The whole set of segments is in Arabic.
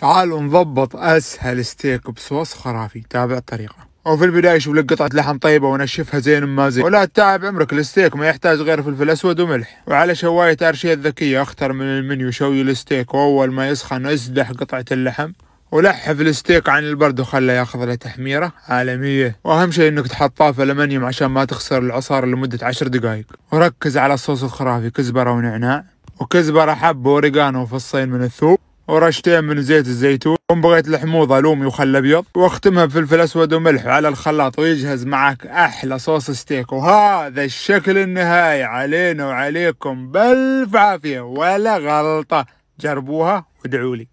تعالوا نضبط أسهل ستيك بصوص خرافي. تابع الطريقة. وفي البداية شوف لك قطعة لحم طيبة ونشفها زين ما زين. ولا تتعب عمرك الستيك ما يحتاج غير فلفل أسود وملح. وعلى شواية أرشية ذكية أختر من المنيو شوي الستيك وأول ما يسخن اسدح قطعة اللحم. ولحف الستيك عن البرد وخله ياخذ له تحميرة عالمية. وأهم شيء إنك تحطه في الألمنيوم عشان ما تخسر العصارة لمدة عشر دقائق. وركز على الصوص الخرافي كزبرة ونعناع وكزبرة حب وأوريجانو وفصين من الثوم. ورشتين من زيت الزيتون. بغيت الحموضه لومي وخل أبيض. واختمها بفلفل أسود وملح على الخلاط ويجهز معك أحلى صوص ستيك. وهذا الشكل النهائي. علينا وعليكم بالف عافية. ولا غلطة. جربوها وادعوا لي.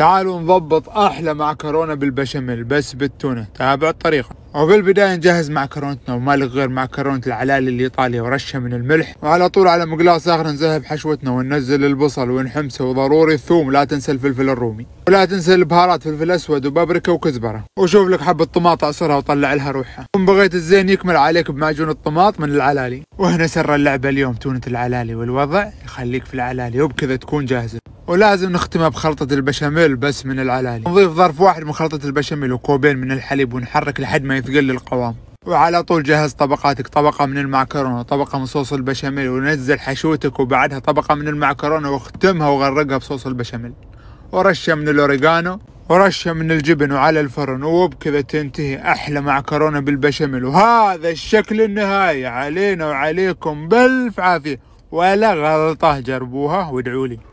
تعالوا نضبط أحلى معكرونه بالبشاميل بس بالتونة. تابع الطريقة وفي البداية نجهز معكرونتنا وما لك غير معكرونه العلالي الايطالي ورشة من الملح. وعلى طول على مقلاة صغر نذهب حشوتنا وننزل البصل ونحمسه. وضروري الثوم لا تنسى الفلفل الرومي. ولا تنسى البهارات فلفل أسود وبابريكا وكزبرة. وشوف لك حبة طماط أعصرها وطلع لها روحها. وان بغيت الزين يكمل عليك بمعجون الطماط من العلالي. وهنا سر اللعبة اليوم تونة العلالي والوضع. يخليك في العلالي وبكذا تكون جاهزة. ولازم نختمها بخلطة البشاميل بس من العلالي. نضيف ظرف واحد من خلطة البشاميل وكوبين من الحليب ونحرك لحد ما يثقل القوام. وعلى طول جهز طبقاتك. طبقة من المعكرونة طبقة من صوص البشاميل ونزل حشوتك وبعدها طبقة من المعكرونة واختمها وغرقها بصوص البشاميل. ورشة من الأوريجانو ورشة من الجبن وعلى الفرن وبكذا تنتهي أحلى معكرونة بالبشاميل. وهذا الشكل النهائي. علينا وعليكم بألف عافية. ولا غلطة جربوها وادعوا لي.